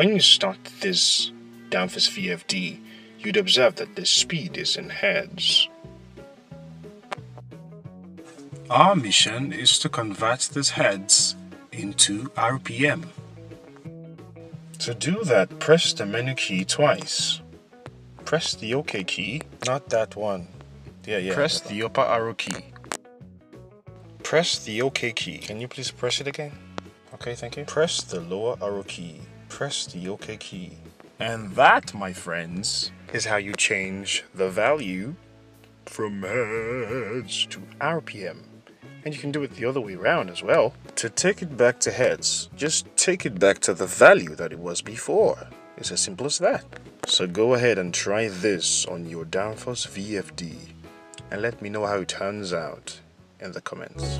When you start this Danfoss VFD, you'd observe that the speed is in hertz. Our mission is to convert these hertz into RPM. To do that, press the menu key twice. Press the OK key, not that one. Yeah, yeah. Press the upper arrow key. Press the OK key. Can you please press it again? Okay, thank you. Press the lower arrow key. Press the OK key. And that, my friends, is how you change the value from hertz to RPM. And you can do it the other way around as well. To take it back to hertz, just take it back to the value that it was before. It's as simple as that. So go ahead and try this on your Danfoss VFD and let me know how it turns out in the comments.